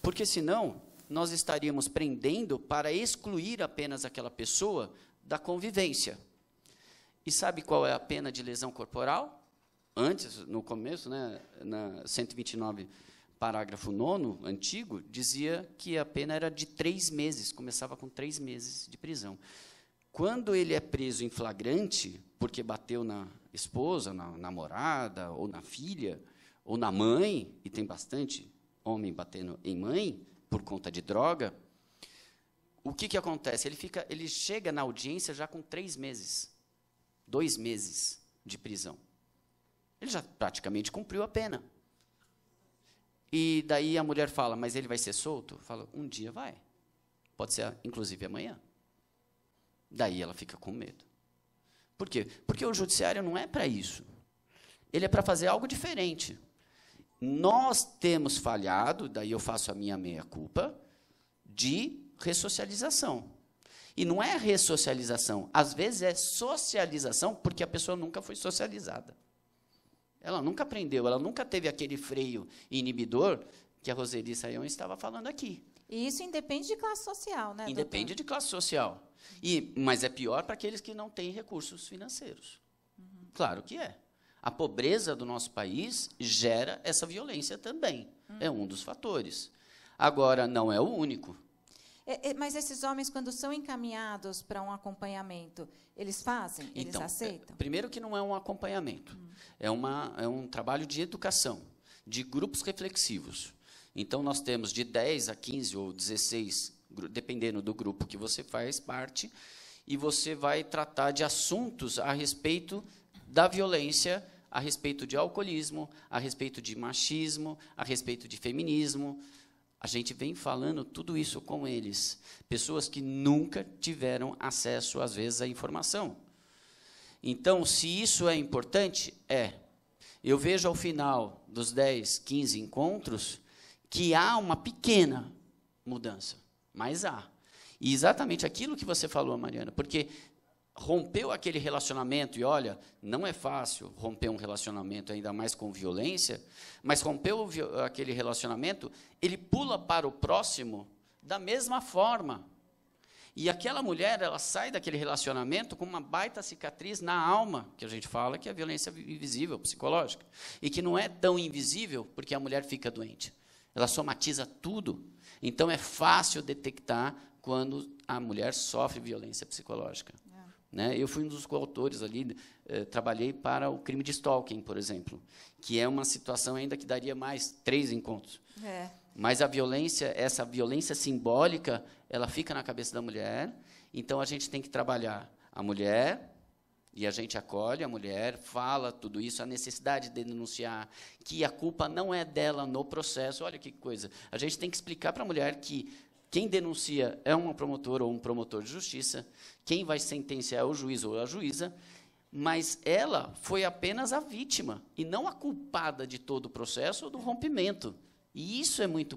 Porque senão, nós estaríamos prendendo para excluir apenas aquela pessoa da convivência. E sabe qual é a pena de lesão corporal? Antes, no começo, né, na 129, parágrafo 9, antigo, dizia que a pena era de três meses, começava com três meses de prisão. Quando ele é preso em flagrante, porque bateu na esposa, na namorada, ou na filha, ou na mãe, e tem bastante homem batendo em mãe por conta de droga, o que, que acontece? Ele, fica, ele chega na audiência já com três meses dois meses de prisão. Ele já praticamente cumpriu a pena. E daí a mulher fala, mas ele vai ser solto? Fala, um dia vai. Pode ser, inclusive, amanhã. Daí ela fica com medo. Por quê? Porque o judiciário não é para isso. Ele é para fazer algo diferente. Nós temos falhado, daí eu faço a minha meia-culpa, de ressocialização. E não é ressocialização, às vezes é socialização, porque a pessoa nunca foi socializada. Ela nunca aprendeu, ela nunca teve aquele freio inibidor que a Roseli Saião estava falando aqui. E isso independe de classe social, né? Independe doutor? de classe social. E, mas é pior para aqueles que não têm recursos financeiros. Uhum. Claro que é. A pobreza do nosso país gera essa violência também. Uhum. É um dos fatores. Agora, não é o único. É, é, mas esses homens, quando são encaminhados para um acompanhamento, eles fazem? Eles então, aceitam? É, primeiro que não é um acompanhamento. Hum. É, uma, é um trabalho de educação, de grupos reflexivos. Então, nós temos de 10 a 15 ou 16, dependendo do grupo que você faz parte, e você vai tratar de assuntos a respeito da violência, a respeito de alcoolismo, a respeito de machismo, a respeito de feminismo, a gente vem falando tudo isso com eles. Pessoas que nunca tiveram acesso, às vezes, à informação. Então, se isso é importante, é. Eu vejo ao final dos 10, 15 encontros que há uma pequena mudança, mas há. E exatamente aquilo que você falou, Mariana, porque rompeu aquele relacionamento, e olha, não é fácil romper um relacionamento, ainda mais com violência, mas rompeu aquele relacionamento, ele pula para o próximo da mesma forma. E aquela mulher, ela sai daquele relacionamento com uma baita cicatriz na alma, que a gente fala que é violência invisível, psicológica. E que não é tão invisível porque a mulher fica doente. Ela somatiza tudo. Então é fácil detectar quando a mulher sofre violência psicológica. Né? Eu fui um dos coautores ali, eh, trabalhei para o crime de stalking, por exemplo, que é uma situação ainda que daria mais três encontros. É. Mas a violência, essa violência simbólica, ela fica na cabeça da mulher. Então a gente tem que trabalhar a mulher e a gente acolhe a mulher, fala tudo isso, a necessidade de denunciar, que a culpa não é dela no processo. Olha que coisa. A gente tem que explicar para a mulher que quem denuncia é uma promotora ou um promotor de justiça, quem vai sentenciar é o juiz ou a juíza, mas ela foi apenas a vítima e não a culpada de todo o processo ou do rompimento. E isso é muito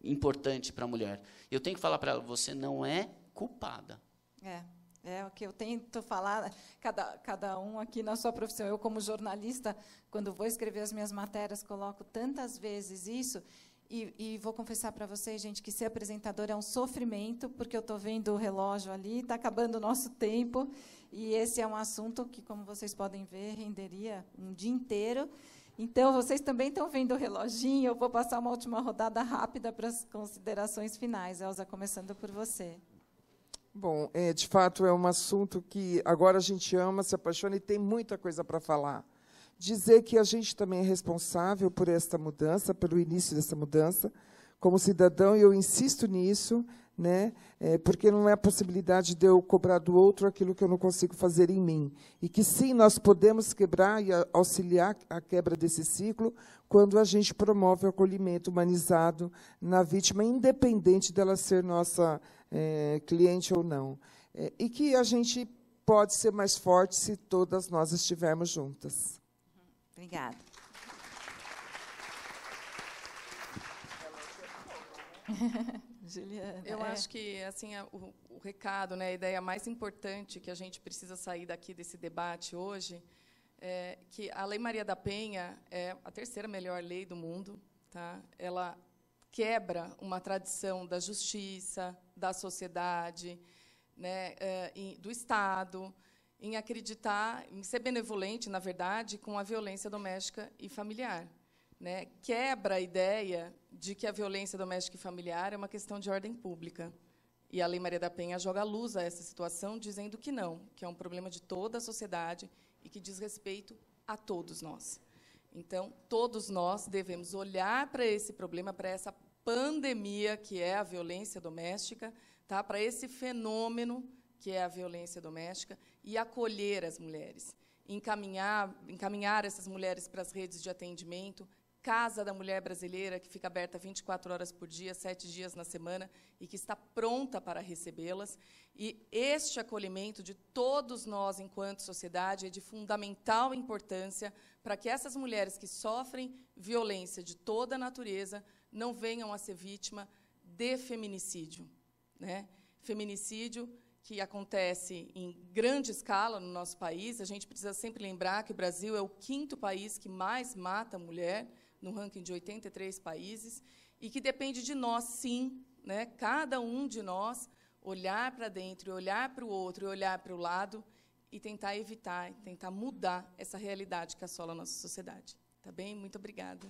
importante para a mulher. Eu tenho que falar para ela: você não é culpada. É. É o que eu tento falar, cada, cada um aqui na sua profissão. Eu, como jornalista, quando vou escrever as minhas matérias, coloco tantas vezes isso. E, e, vou confessar para vocês, gente, que ser apresentador é um sofrimento, porque eu estou vendo o relógio ali, está acabando o nosso tempo, e esse é um assunto que, como vocês podem ver, renderia um dia inteiro. Então, vocês também estão vendo o reloginho, eu vou passar uma última rodada rápida para as considerações finais. Elza, começando por você. Bom, é, de fato é um assunto que agora a gente ama, se apaixona e tem muita coisa para falar. Dizer que a gente também é responsável por esta mudança, pelo início dessa mudança, como cidadão, e eu insisto nisso, né? É, porque não é a possibilidade de eu cobrar do outro aquilo que eu não consigo fazer em mim. E que sim, nós podemos quebrar e auxiliar a quebra desse ciclo quando a gente promove o acolhimento humanizado na vítima, independente dela ser nossa é, cliente ou não. É, e que a gente pode ser mais forte se todas nós estivermos juntas. Obrigada. Juliana. Eu é. acho que assim o, o, recado, né, a ideia mais importante que a gente precisa sair daqui desse debate hoje é que a Lei Maria da Penha é a terceira melhor lei do mundo, tá? Ela quebra uma tradição da justiça, da sociedade, né, é, do Estado, em acreditar, em ser benevolente, na verdade, com a violência doméstica e familiar. Né? Quebra a ideia de que a violência doméstica e familiar é uma questão de ordem pública. E a Lei Maria da Penha joga luz a essa situação, dizendo que não, que é um problema de toda a sociedade e que diz respeito a todos nós. Então, todos nós devemos olhar para esse problema, para essa pandemia que é a violência doméstica, tá? para esse fenômeno que é a violência doméstica e acolher as mulheres, encaminhar, encaminhar essas mulheres para as redes de atendimento, Casa da Mulher Brasileira, que fica aberta 24 horas por dia, sete dias na semana, e que está pronta para recebê-las. E este acolhimento de todos nós, enquanto sociedade, é de fundamental importância para que essas mulheres que sofrem violência de toda a natureza não venham a ser vítima de feminicídio. Né? Feminicídio que acontece em grande escala no nosso país. A gente precisa sempre lembrar que o Brasil é o quinto país que mais mata mulher no ranking de 83 países, e que depende de nós, sim, né, cada um de nós, olhar para dentro, olhar para o outro, olhar para o lado e tentar evitar, tentar mudar essa realidade que assola a nossa sociedade. Tá bem? Muito obrigada.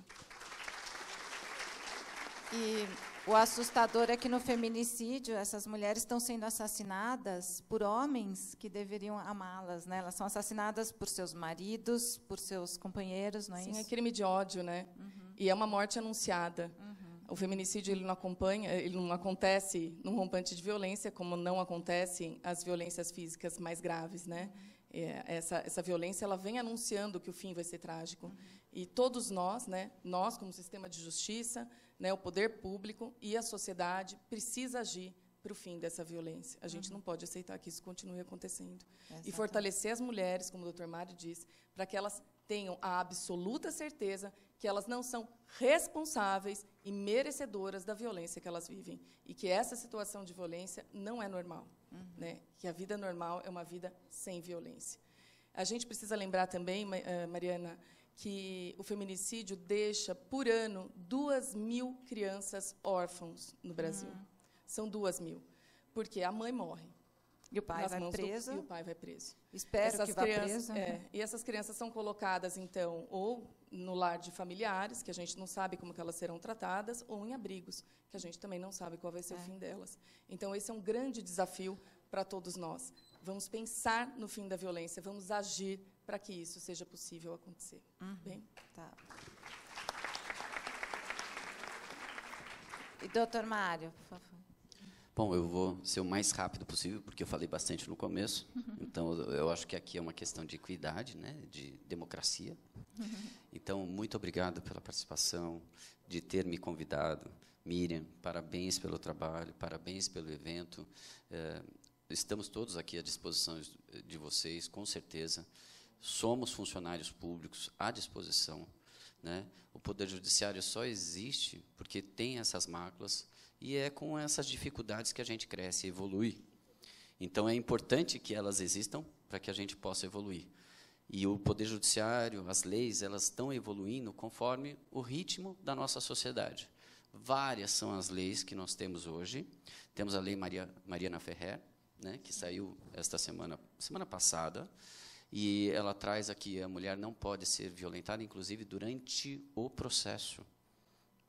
E o assustador é que no feminicídio essas mulheres estão sendo assassinadas por homens que deveriam amá-las, né? Elas são assassinadas por seus maridos, por seus companheiros, não é Sim, isso? é crime de ódio, né? Uhum. E é uma morte anunciada. Uhum. O feminicídio ele não acompanha, ele não acontece num rompante de violência, como não acontecem as violências físicas mais graves, né? Uhum. É, essa, essa violência ela vem anunciando que o fim vai ser trágico. Uhum. E todos nós, né, nós como sistema de justiça, né, o poder público e a sociedade precisa agir para o fim dessa violência. A gente uhum. não pode aceitar que isso continue acontecendo. Exatamente. E fortalecer as mulheres, como o Dr. Mário disse, para que elas tenham a absoluta certeza que elas não são responsáveis e merecedoras da violência que elas vivem e que essa situação de violência não é normal, uhum. né? Que a vida normal é uma vida sem violência. A gente precisa lembrar também, eh, Mariana, que o feminicídio deixa, por ano, duas mil crianças órfãos no Brasil. Uhum. São duas mil. Porque a mãe morre. E o pai vai preso. Do, e o pai vai preso. Espero essas que vá preso. É, e essas crianças são colocadas, então, ou no lar de familiares, que a gente não sabe como que elas serão tratadas, ou em abrigos, que a gente também não sabe qual vai ser é. o fim delas. Então, esse é um grande desafio para todos nós. Vamos pensar no fim da violência, vamos agir para que isso seja possível acontecer. Uhum. Bem? Tá. E doutor Mário, por favor. Bom, eu vou ser o mais rápido possível, porque eu falei bastante no começo. Uhum. Então, eu acho que aqui é uma questão de equidade, né, de democracia. Uhum. Então, muito obrigado pela participação, de ter me convidado. Miriam, parabéns pelo trabalho, parabéns pelo evento. É, estamos todos aqui à disposição de vocês, com certeza somos funcionários públicos à disposição. Né? O Poder Judiciário só existe porque tem essas máculas e é com essas dificuldades que a gente cresce e evolui. Então, é importante que elas existam para que a gente possa evoluir. E o Poder Judiciário, as leis, elas estão evoluindo conforme o ritmo da nossa sociedade. Várias são as leis que nós temos hoje. Temos a Lei Maria, Mariana Ferrer, né, que saiu esta semana, semana passada, e ela traz aqui a mulher não pode ser violentada, inclusive durante o processo.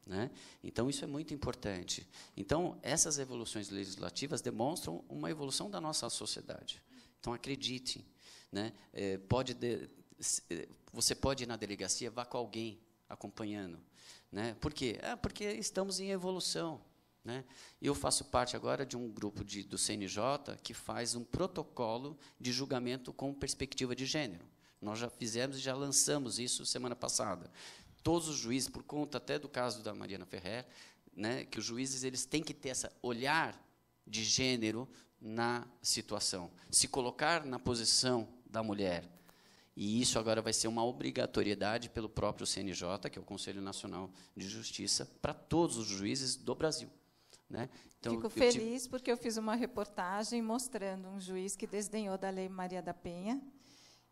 Né? Então, isso é muito importante. Então, essas evoluções legislativas demonstram uma evolução da nossa sociedade. Então, acredite. Né? É, pode de, é, você pode ir na delegacia, vá com alguém acompanhando. Né? Por quê? É porque estamos em evolução. Né? Eu faço parte agora de um grupo de, do CNJ que faz um protocolo de julgamento com perspectiva de gênero. Nós já fizemos e já lançamos isso semana passada todos os juízes, por conta até do caso da Mariana Ferrer, né, que os juízes eles têm que ter esse olhar de gênero na situação, se colocar na posição da mulher. E isso agora vai ser uma obrigatoriedade pelo próprio CNJ, que é o Conselho Nacional de Justiça, para todos os juízes do Brasil. Né? Então, Fico feliz tive... porque eu fiz uma reportagem mostrando um juiz que desdenhou da Lei Maria da Penha,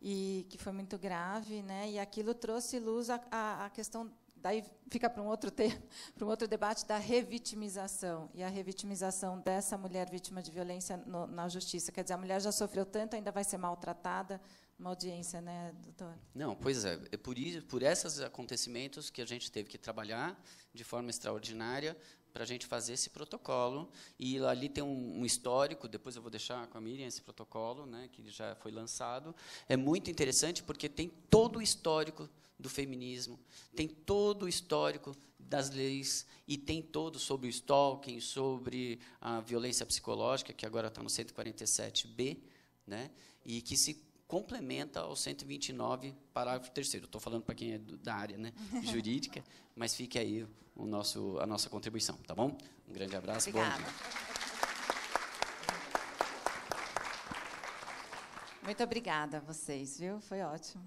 e que foi muito grave, né? E aquilo trouxe luz à, à, à questão daí fica para um outro tema, para um outro debate da revitimização e a revitimização dessa mulher vítima de violência no, na justiça. Quer dizer, a mulher já sofreu tanto, ainda vai ser maltratada numa audiência, né, doutor? Não, pois é, é por isso, por esses acontecimentos que a gente teve que trabalhar de forma extraordinária para a gente fazer esse protocolo. E ali tem um, um, histórico, depois eu vou deixar com a Miriam esse protocolo, né, que já foi lançado. É muito interessante porque tem todo o histórico do feminismo, tem todo o histórico das leis e tem todo sobre o stalking, sobre a violência psicológica, que agora está no 147B, né, e que se complementa ao 129, parágrafo 3 Estou falando para quem é do, da área né, jurídica, mas fique aí o nosso, a nossa contribuição, tá bom? Um grande abraço, Obrigada. Muito obrigada a vocês, viu? Foi ótimo.